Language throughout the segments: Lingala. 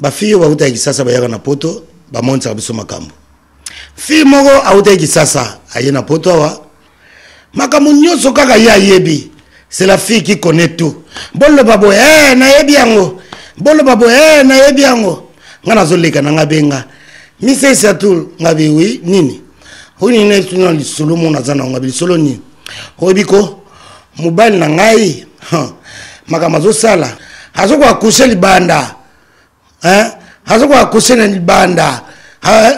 bafille oyo bautaki kisasa bayaka na poto bamonisaka biso makambo fille moko autaki kisasa aye na poto awa makambo nyonso kaka ye ayebi c'est la fille qui connaît tout boloba boye hey, eh, nayebi yango boloba boye hey, eh, nayebi yango nga nazoleka na nga benga misesatu nga bewi nini oyo nini etuni na lisolo mona aza na yango abi lisolo nini oyebi ko mobali na ngai makambo azosala azokoka kushe libanda azokoka kushe na libanda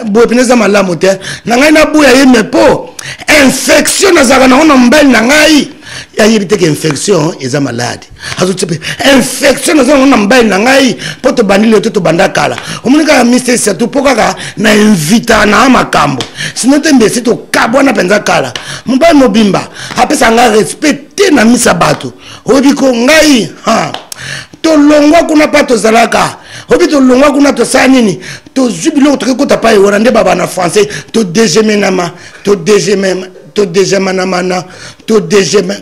boye mpena eza malamu te na ngai naboya ye me mpo infection nazalaka nango na mobali na ngai ayebi te ke infection eza maladi azotia mpe infection naza nango na mobali na ngai mpo tobandi lelo te tobanda kala omoni kaka mister surtout mpo kaka na invita na makambo sino te mbesi tokabwana mpenza kala mobali mobimba apesa ngai respect te na misa bato oyebi ko ngai tolongwa kuna mpa tozalaka oyebi tolongwa kuna tosala nini tozwi biloko tokoki kota pai wana nde baba na français todegemenama todegemanama todegemenama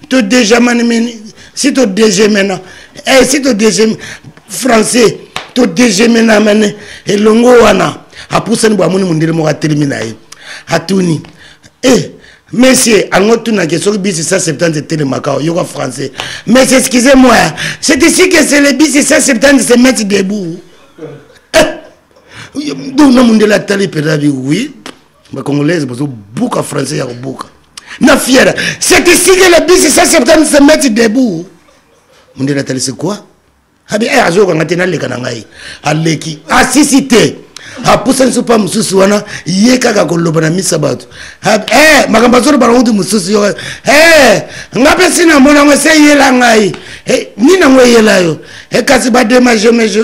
To déjà manimini, si to déjà maintenant, eh, si to déjà français, to déjà maintenant mane, elongo wana, apusani bwa moni mundele mwa telemi na ye. Atuni, eh, Monsieur, ango tuna ke soki bisi 170 etele makao yoka français. Mais excusez-moi, c'est ici que c'est les bisi 170 se mettent debout. Eh, donc na mundela tali perabi oui. ba congolaise bozo buka français ya kobuka na fiera c'est ici que le bus 170 se mettre debout munde natalisi quoi abi eh azokanga te naleka na ngai aleki asisi ah, te apusani so mpa mosusu wana ye kaka koloba na misa bato eh, makambo azoloba nango ti mosusu yo eh, nga mpe si namona yango ese eyela ngai nini yango eyela yo kasi bademagemeje